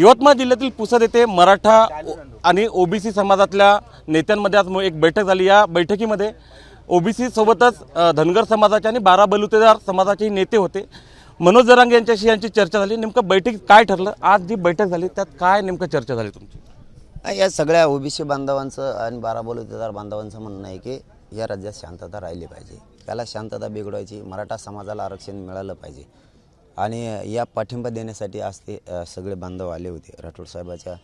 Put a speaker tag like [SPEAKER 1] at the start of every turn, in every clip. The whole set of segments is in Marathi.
[SPEAKER 1] यवतमाळ जिल्ह्यातील पुसद येथे मराठा ओ- आणि ओबीसी समाजातल्या नेत्यांमध्ये आज एक बैठक झाली. या बैठकीमध्ये ओबीसी सोबतच धनगर समाजाचे आणि बारा बलुतेदार समाजाचे नेते होते. मनोज जरांगे यांच्याशी यांची चर्चा झाली. नेमकं बैठक काय ठरलं? आज जी बैठक झाली त्यात काय नेमकं चर्चा झाली तुमची?
[SPEAKER 2] या सगळ्या ओबीसी बांधवांचं आणि बारा बलुतेदार बांधवांचं म्हणणं आहे की या राज्यात शांतता राहिली पाहिजे. त्याला शांतता बिघडवायची मराठा समाजाला आरक्षण मिळालं पाहिजे. आणि या पाठिंबा देण्यासाठी आज ते सगळे बांधव आले होते. राठोड साहेबाच्या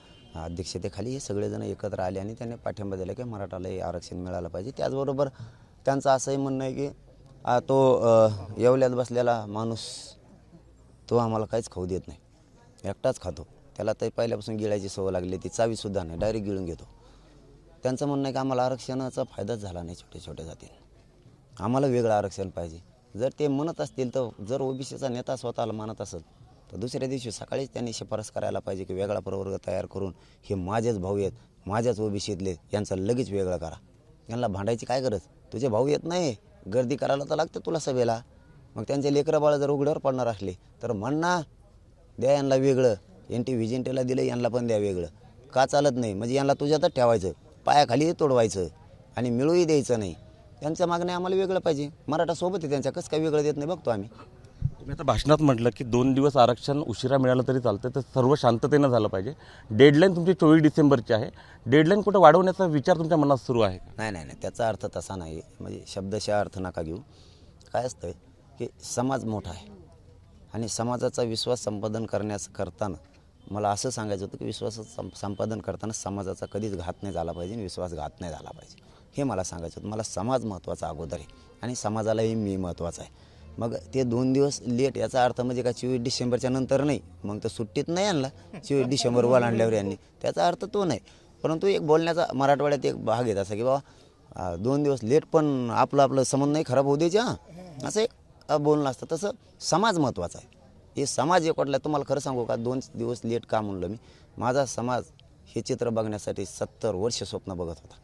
[SPEAKER 2] अध्यक्षतेखाली हे सगळेजण एकत्र आले आणि त्यांनी पाठिंबा दिला की मराठाला हे आरक्षण मिळालं पाहिजे. त्याचबरोबर त्यांचं असंही म्हणणं आहे की तो येवल्यात बसलेला माणूस तो आम्हाला काहीच खाऊ देत नाही. एकटाच खातो. त्याला तर पहिल्यापासून गिळायची सवय लागली ती चावीसुद्धा नाही डायरेक्ट गिळून घेतो. त्यांचं म्हणणं आहे की आम्हाला आरक्षणाचा फायदाच झाला नाही छोट्या छोट्या जातींना. आम्हाला वेगळं आरक्षण पाहिजे. जर ते म्हणत असतील तर जर ओबीसीचा नेता स्वतःला मानत असेल तर दुसऱ्या दिवशी सकाळीच त्यांनी शिफारस करायला पाहिजे की वेगळा प्रवर्ग तयार करून हे माझेच भाऊ आहेत माझ्याच ओबीसीतले यांचं लगेच वेगळं करा. यांना भांडायची काय गरज? तुझे भाऊ येत नाही. गर्दी करायला तर लागते तुला सभेला. मग त्यांचे लेकरं बाळं जर उघड्यावर पडणार असले तर म्हणणा द्या यांना वेगळं. एन टी दिलं यांना पण द्या वेगळं. का चालत नाही? म्हणजे यांना तुझ्यातच ठेवायचं. पायाखाली तोडवायचं. आणि मिळूही द्यायचं नाही. त्यांच्या मागणे आम्हाला वेगळं पाहिजे. मराठा सोबत आहे त्यांच्या कसं काय वेगळं देत नाही बघतो आम्ही.
[SPEAKER 1] तुम्ही आता भाषणात म्हटलं की दोन दिवस आरक्षण उशिरा मिळालं तरी चालतं तर सर्व शांततेनं झालं पाहिजे. डेडलाईन तुमची चोवीस डिसेंबरची आहे. डेडलाईन कुठं वाढवण्याचा विचार तुमच्या मनात सुरू आहे
[SPEAKER 2] नाही नाही नाही त्याचा अर्थ तसा नाही. म्हणजे शब्दशः अर्थ नका घेऊ. काय असतं की समाज मोठा आहे. आणि समाजाचा विश्वास संपादन करण्यास करताना मला असं सांगायचं होतं की विश्वास सं संपादन करताना समाजाचा कधीच घात नाही झाला पाहिजे आणि विश्वासघात नाही झाला पाहिजे. हे मला सांगायचं होतं. मला समाज महत्त्वाचा अगोदर आहे आणि समाजालाही मी महत्त्वाचा आहे. मग ते दोन दिवस लेट याचा अर्थ म्हणजे का चोवीस डिसेंबरच्या नंतर नाही मग तर सुट्टीत नाही आणला. चोवीस डिसेंबर आणल्यावर यांनी. त्याचा अर्थ तो नाही. परंतु एक बोलण्याचा मराठवाड्यात एक भाग येत असा की बाबा दोन दिवस लेट पण आपलं आपलं संबंध नाही खराब होऊ द्यायचे हां. असं एक बोलणं असतं. तसं समाज महत्त्वाचा आहे. हे समाज एक वाटला तुम्हाला खरं सांगू का? दोन दिवस लेट का म्हणलं मी? माझा समाज हे चित्र बघण्यासाठी सत्तर वर्ष स्वप्न बघत होता.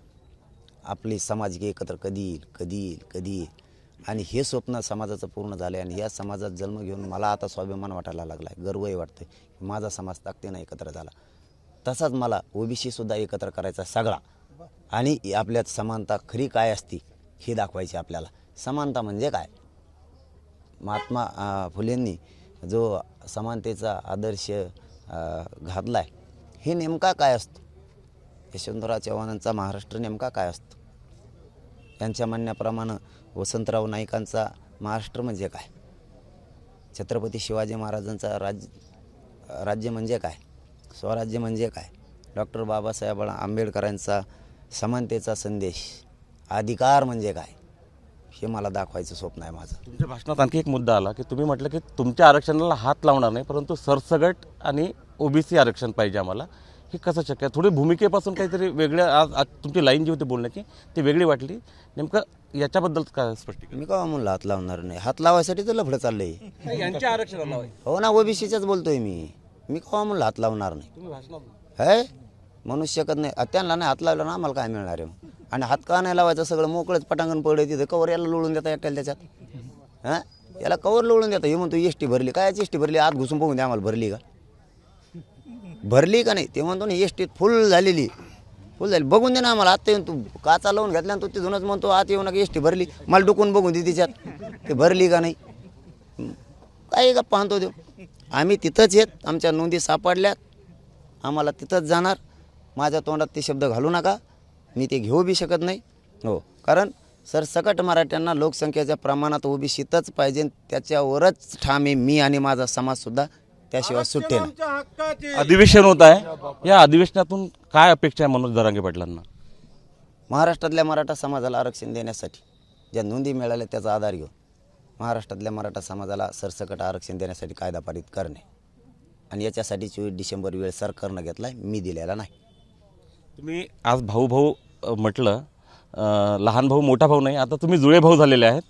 [SPEAKER 2] आपली समाज एकत्र कधी येईल कधी येईल कधी येईल. आणि हे स्वप्न समाजाचं पूर्ण झालं आहे आणि या समाजात जन्म घेऊन मला आता स्वाभिमान वाटायला लागला आहे गर्वही वाटतं की माझा समाज ताकदीनं एकत्र झाला. तसाच मला ओबीसीसुद्धा एकत्र करायचा सगळा. आणि आपल्यात समानता खरी काय असती हे दाखवायची आपल्याला. समानता म्हणजे काय? महात्मा फुलेंनी जो समानतेचा आदर्श घातला आहे हे नेमका काय असतो? यशवंतराव चव्हाणांचा महाराष्ट्र नेमका काय असतो? त्यांच्या म्हणण्याप्रमाणे वसंतराव नाईकांचा महाराष्ट्र म्हणजे काय? छत्रपती शिवाजी महाराजांचा राज्य राज्य म्हणजे काय? स्वराज्य म्हणजे काय? डॉक्टर बाबासाहेब आंबेडकरांचा समानतेचा संदेश अधिकार म्हणजे काय? हे मला दाखवायचं स्वप्न आहे माझं.
[SPEAKER 1] तुमच्या भाषणात आणखी एक मुद्दा आला की तुम्ही म्हटलं की तुमच्या आरक्षणाला हात लावणार नाही परंतु सरसगट आणि ओबीसी आरक्षण पाहिजे आम्हाला. हे कसं शक्य आहे? थोडी भूमिकेपासून काहीतरी वेगळ्या आज आज तुमची लाईन जी होती बोलण्याची ती वेगळी वाटली. नेमकं याच्याबद्दल काय स्पष्टीकरण?
[SPEAKER 2] मी का म्हणलं हात लावणार नाही. हात लावायसाठी तर लफडं चाललंय.
[SPEAKER 1] यांच्या आरक्षणाला
[SPEAKER 2] हो ना ओबीसीच्याच बोलतोय मी. मी का म्हणलं हात लावणार नाही? है? म्हणूच शकत नाही. त्यांना नाही हात लावला ना आम्हाला काय मिळणार आहे? मग? आणि हात का नाही लावायचं? सगळं मोकळंच पटांगण पडलं तिथं. कवर याला लोळून देता एकट्याला त्याच्यात? हां? याला कवर लोळून देता. हे म्हणतो एस टी भरली. काय एस टी भरली? आत घुसून बघून द्या आम्हाला भरली का? भरली का नाही? ते म्हणतो ना एस टीत फुल झालेली. फुल झाली. बघून दे ना आम्हाला. आत्ता येऊन तू काचा लावून घेतला आणि तू तिथूनच म्हणतो आत येऊ नका एस टी भरली. मला डुकून बघून दे तिच्यात. ते भरली का नाही? काय का पाहतो देऊ. आम्ही तिथंच येत आमच्या नोंदी सापडल्यात. आम्हाला तिथंच जाणार. माझ्या तोंडात ते शब्द घालू नका. मी ते घेऊ बी शकत नाही. हो. कारण सरसकट मराठ्यांना लोकसंख्येच्या प्रमाणात ओबीसीतच पाहिजे. त्याच्यावरच ठामे मी आणि माझा समाजसुद्धा त्याशिवाय सुट्टे नाही.
[SPEAKER 1] अधिवेशन होत आहे. या अधिवेशनातून काय अपेक्षा आहे मनोज दरांगे पाटलांना?
[SPEAKER 2] महाराष्ट्रातल्या मराठा समाजाला आरक्षण देण्यासाठी ज्या नोंदी मिळाल्या त्याचा आधार घेऊन महाराष्ट्रातल्या मराठा समाजाला सरसकट आरक्षण देण्यासाठी कायदा पारित करणे. आणि याच्यासाठी चोवीस डिसेंबर वेळ सरकारनं घेतला मी दिलेला नाही.
[SPEAKER 1] तुम्ही आज भाऊ भाऊ म्हटलं लहान भाऊ मोठा भाऊ नाही आता तुम्ही जुळे भाऊ झालेले आहेत.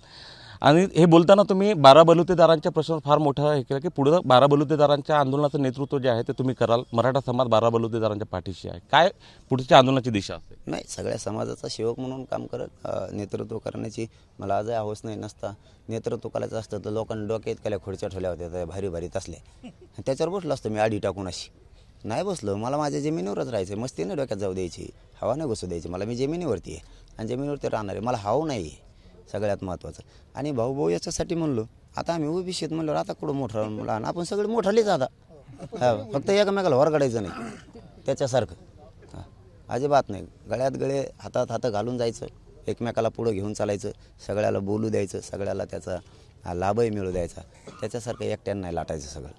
[SPEAKER 1] आणि हे बोलताना तुम्ही बारा बलुतेदारांच्या प्रश्न फार मोठा हे केला की पुढं बारा बलुतेदारांच्या आंदोलनाचं नेतृत्व जे आहे ते तुम्ही कराल. मराठा समाज बारा बलुतेदारांच्या पाठीशी आहे. काय पुढच्या आंदोलनाची दिशा असते
[SPEAKER 2] नाही सगळ्या समाजाचा सेवक म्हणून काम करत नेतृत्व करण्याची मला आजही हवस नाही नसता. नेतृत्व करायचं असतं तर लोकांनी डोक्यात केल्या खुर्च्या ठेवल्या होत्या त्या भारी भारी तसल्या आणि त्याच्यावर बसलो असतो मी आडी टाकून अशी. नाही बसलो मला माझ्या जमिनीवरच राहायचं मस्ती नाही डोक्यात जाऊ द्यायची हवा नाही घुसू द्यायची. मला मी जमिनीवरती आहे आणि जमिनीवरती राहणार आहे मला हाव नाही आहे सगळ्यात महत्त्वाचं आणि भाऊ भाऊ याच्यासाठी म्हणलो आता आम्ही उभी शेत म्हणलो आता कुठं मोठं लहान आपण सगळे मोठालेच आता. हा फक्त एकमेकाला वर नाही. त्याच्यासारखं. हां अजिबात नाही. गळ्यात गळे हातात हात घालून जायचं. एकमेकाला पुढं घेऊन चालायचं. सगळ्याला बोलू द्यायचं. सगळ्याला त्याचा हा, लाभही मिळू द्यायचा. त्याच्यासारखं एकट्यानं नाही लाटायचं सगळं.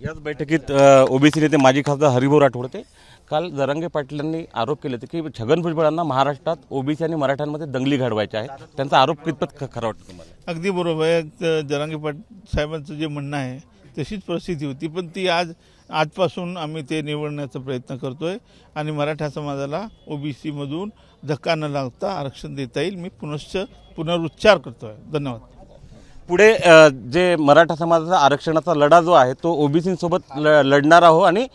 [SPEAKER 1] याच बैठकीत ओबीसी नेते माजी खासदार हरिभाऊ राठोड होते काल जरांगे पाटलांनी आरोप केले होते की छगन भुजबळांना महाराष्ट्रात ओबीसी आणि मराठ्यांमध्ये दंगली घडवायच्या आहेत त्यांचा आरोप कितपत ख- खरा वाटतो तुम्हाला?
[SPEAKER 3] अगदी बरोबर आहे. जरांगे पाट साहेबांचं जे म्हणणं आहे तशीच परिस्थिती होती पण ती आज आजपासून आम्ही ते निवडण्याचा प्रयत्न करतोय आणि मराठा समाजाला ओबीसीमधून धक्का न लागता आरक्षण देता येईल. मी पुनश्च पुनरुच्चार करतोय. धन्यवाद.
[SPEAKER 1] पुढे जे मराठा समाजाचा आरक्षणाचा लढा जो आहे तो ओबीसींसोबत ल लढणार आहो आणि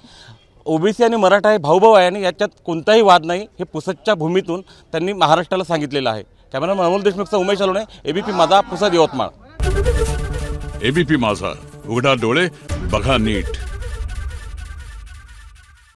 [SPEAKER 1] ओबीसी आणि मराठा हे भाऊभाऊ आहे आणि याच्यात कोणताही वाद नाही हे पुसदच्या भूमीतून त्यांनी महाराष्ट्राला सांगितलेलं आहे. कॅमेरामॅन अमोल देशमुखचा उमेश अलोणे एबीपी माझा पुसद यवतमाळ.
[SPEAKER 4] एबीपी माझा उघडा डोळे बघा नीट.